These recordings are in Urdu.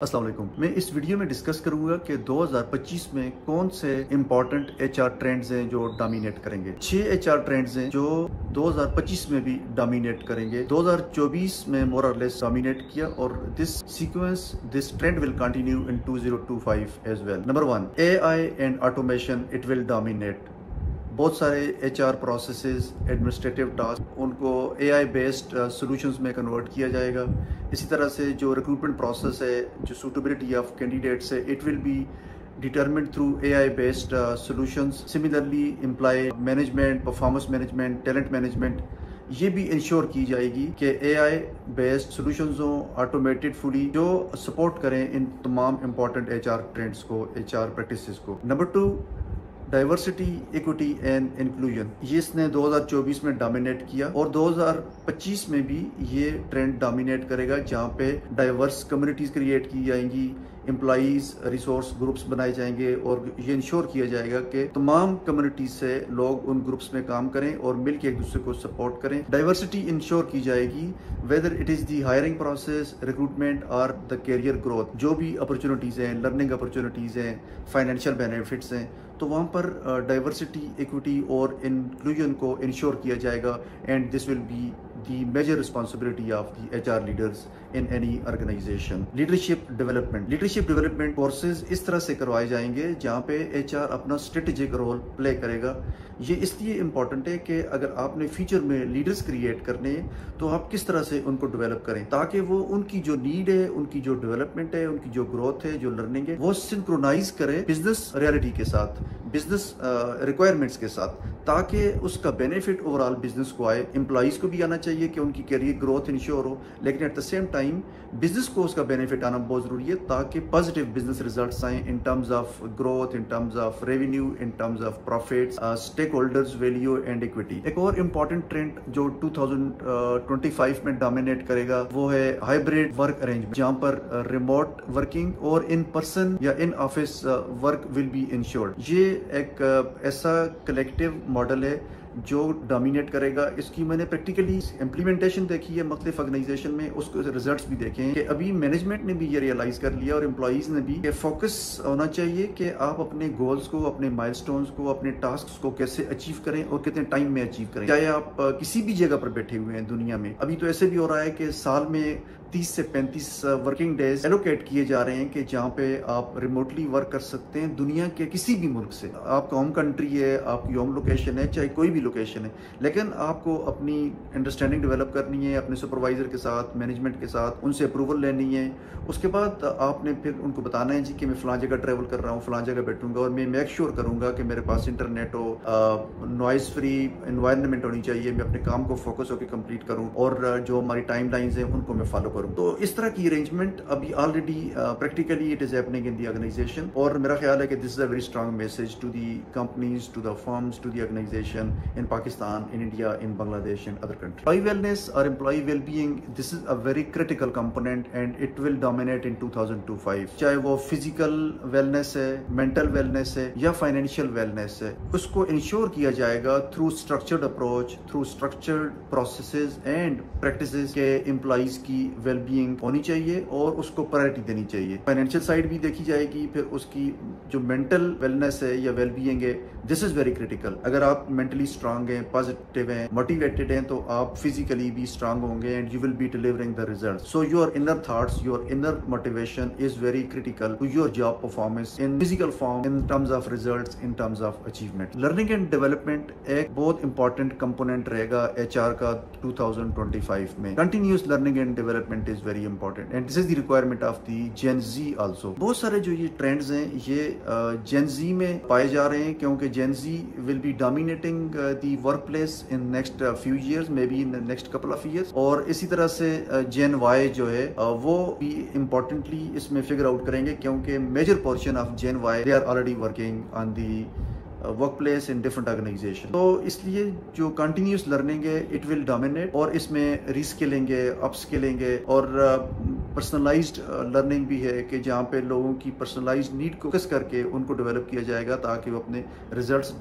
السلام علیکم۔ میں اس ویڈیو میں ڈسکس کروں گا کہ دو ہزار پچیس میں کون سے امپورٹنٹ ایچ آر ٹرینڈز ہیں جو ڈامینیٹ کریں گے۔ چھ ایچ آر ٹرینڈز ہیں جو دو ہزار پچیس میں بھی ڈامینیٹ کریں گے۔ دو ہزار چوبیس میں مور اور لیس ڈامینیٹ کیا اور this sequence this trend will continue in two zero two five as well number one A I and automation it will dominate بہت سارے H R processes administrative task ان کو اے آئی بیسڈ سولوشنز میں کنورٹ کیا جائے گا۔ اسی طرح سے جو ریکروٹمنٹ پروسیس ہے، جو سوٹیبلٹی آف کینڈیڈیٹس ہے it will be determined through A I based solutions similarly employee management performance management talent management یہ بھی انشور کی جائے گی کہ اے آئی بیسڈ سولوشنز ہوں آٹومیٹڈ فلی جو سپورٹ کریں ان تمام امپورٹنٹ ایچ آر ٹرینڈس کو ایچ آر پریکٹسز کو۔ Number two diversity equity and inclusion یہ اس نے دو ہزار چوبیس میں ڈومینیٹ کیا اور دو ہزار پچیس میں بھی یہ ٹرینڈ ڈومینیٹ کرے گا جہاں پہ ڈائیورس کمیونٹیز کریٹ کی جائیں گی۔ امپلائیز ریسورس گروپس بنائے جائیں گے اور یہ انشور کیا جائے گا کہ تمام کمیونٹیز سے لوگ ان گروپس میں کام کریں اور مل کے ایک دوسرے کو سپورٹ کریں۔ ڈائیورسٹی انشور کی جائے گی whether it is the hiring process recruitment اور دا کیریئر گروتھ جو بھی اپرچونیٹیز ہیں لرننگ اپرچونیٹیز ہیں فائنینشیل بینیفٹس ہیں، تو وہاں پر ڈائیورسٹی ایکوٹی اور انکلوژن کو انشور کیا جائے گا۔ And this will be the major responsibility of the H R leaders in any organization leadership development leadership development courses اس طرح سے کروائے جائیں گے جہاں پہ ایچ آر اپنا اسٹریٹجک رول پلے کرے گا یہ اس لیے امپورٹنٹ ہے کہ اگر آپ نے فیوچر میں لیڈرز کریٹ کرنے تو آپ کس طرح سے ان کو ڈیولپ کریں تاکہ وہ ان کی جو نیڈ ہے ان کی جو ڈیولپمنٹ ہے ان کی جو گروتھ ہے جو لرننگ ہے وہ سنکرونائز کرے بزنس ریالٹی کے ساتھ بزنس ریکوائرمنٹس کے ساتھ تاکہ اس کا بینیفٹ اوور آل بزنس کو آئے امپلائیز کو بھی آنا چاہیے کہ ان کی کیریئر گروتھ انشور ہو لیکن at the same time time business کو اس کا بینیفٹ آنا بہت ضروری ہے تاکہ پازیٹیو بزنس ریزلٹس آئیں in terms of growth in terms of revenue in terms of profits stakeholders value and equity ایک اور امپورٹنٹ ٹرینڈ جو 2025 میں ڈومینیٹ کرے گا وہ ہے ہائیبریڈ ورک ارینجمنٹ جہاں پر ریموٹ ورکنگ اور ان پرسن یا in office work will be ensured یہ ایک ایسا کلیکٹیو ماڈل ہے جو ڈومینیٹ کرے گا، اس کی میں نے پریکٹیکلی امپلیمنٹیشن دیکھی ہے، مختلف آرگنائزیشن میں اس کو ریزلٹس بھی دیکھے ہیں کہ ابھی مینجمنٹ نے بھی یہ ریئلائز کر لیا اور امپلائیز نے بھی کہ فوکس ہونا چاہیے کہ آپ اپنے گولز کو، اپنے مائل سٹونز کو، اپنے ٹاسکس کو کیسے اچیو کریں اور کتنے ٹائم میں اچیو کریں۔ چاہے آپ کسی بھی جگہ پر بیٹھے ہوئے ہیں دنیا میں، ابھی تو ایسے بھی ہو رہا ہے کہ سال میں تیس سے پینتیس ورکنگ ڈیز ایلوکیٹ کیے جا رہے ہیں کہ جہاں پہ آپ ریموٹلی ورک کر سکتے ہیں دنیا کے کسی بھی ملک سے۔ آپ کا ہوم کنٹری ہے، آپ کی ہوم لوکیشن ہے، چاہے کوئی بھی لوکیشن ہے، لیکن آپ کو اپنی انڈرسٹینڈنگ ڈیولپ کرنی ہے، اپنے سپروائزر کے ساتھ مینجمنٹ کے ساتھ، ان سے اپروول لینی ہے۔ اس کے بعد آپ نے پھر ان کو بتانا ہے جی کہ میں فلاں جگہ ٹریول کر رہا ہوں، فلاں جگہ بیٹھوں گا اور میں میک شیور کروں گا کہ میرے پاس انٹرنیٹ ہو نوائز فری انوائرمنٹ ہونی چاہیے، میں اپنے کام کو فوکس ہو کے کمپلیٹ کروں اور جو ہماری ٹائم لائنز ہیں ان کو میں فالو کروں۔ تو اس طرح کی ارینجمنٹ ابھی already practically it is happening in the organisation اور میرا خیال ہے کہ this is a very strong message to the companies to the firms to the organisation in Pakistan in India in Bangladesh in other country employee wellness اور employee well being this is a very critical component and it will dominate in 2025 چاہے وہ فزیکل ویلنس ہے مینٹل ویلنس ہے یا فائنینشیل ویلنس ہے، اس کو انشور کیا جائے گا through structured approach through structured processes and practices کے امپلائیز کی ویل بینگ ہونی چاہیے اور اس کو پرائرٹی دینی چاہیے۔ فائنینشیل سائڈ بھی دیکھی جائے گی، پھر اس کی جو مینٹل ویلنس ہے یا ویل بینگ ہے دس از ویری کریٹیکل اگر آپ مینٹلی اسٹرانگ ہیں پازیٹیو ہیں موٹیویٹیڈ ہیں، تو آپ فزیکلی بھی اسٹرانگ ہوں گے and you will be delivering the result so your inner thoughts your inner motivation is very critical to your job performance in physical form in terms of results in terms of achievement learning and development ایک بہت امپورٹنٹ کمپوننٹ رہے گا۔ ایچ آر کا 2025 میں۔ Continuous learning and development is very important and this is the requirement of the Gen Z also بہت سارے جو یہ ٹرینڈز ہیں، یہ جین زی میں پائے جا رہے ہیں، کیونکہ Gen Z will be dominating the work place in next few years may be in next couple of years اور اسی طرح سے جین وائی جو ہے وہ بھی امپورٹنٹلی اس میں فگر آؤٹ کریں گے، کیونکہ major portion of Gen Y they are already working on the work place in different organization تو اس لیے جو کنٹینیوس لرننگ ہے اٹ ول ڈومینیٹ اور اس میں ریسکلنگ گے اپ گے ہے اور uh, پرسنلائزڈ لرننگ uh, بھی ہے کہ جہاں پہ لوگوں کی پرسنلائزڈ نیڈ کو کس کر کے ان کو ڈیولپ کیا جائے گا تاکہ وہ اپنے ریزلٹس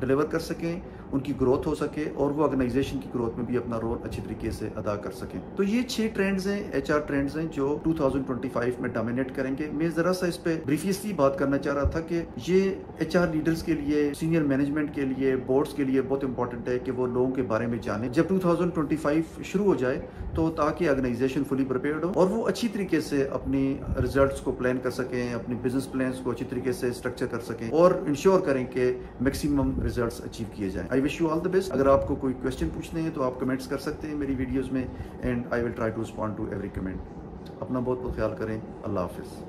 ڈلیور کر سکیں ان کی گروتھ ہو سکے اور وہ آرگنائزیشن کی گروتھ میں بھی اپنا رول اچھی طریقے سے ادا کر سکیں۔ تو یہ چھ ٹرینڈز ہیں ایچ آر ٹرینڈز ہیں جو 2025 میں ڈومینیٹ کریں گے۔ میں ذرا سا اس پہ بریفیسلی بات کرنا چاہ رہا تھا کہ یہ ایچ آر لیڈرز کے لیے سینئر مینجمنٹ کے لیے بورڈز کے لیے بہت امپورٹنٹ ہے کہ وہ لوگوں کے بارے میں جانیں۔ جب 2025 شروع ہو جائے تو تاکہ آرگنائزیشن فلی پریپیئرڈ ہو اور وہ اچھی طریقے سے اپنی ریزلٹس کو پلان کر سکیں، اپنی بزنس پلانس کو اچھی طریقے سے اسٹرکچر کر سکیں اور انشور کریں کہ میکسیمم ریزلٹس اچیو کیے جائیں۔ آئی wish you all the best اگر آپ کو کوئی کوشچن پوچھنے ہیں تو آپ کمنٹس کر سکتے ہیں میری ویڈیوز میں and I will try to respond to every comment اپنا بہت بہت خیال کریں. اللہ حافظ.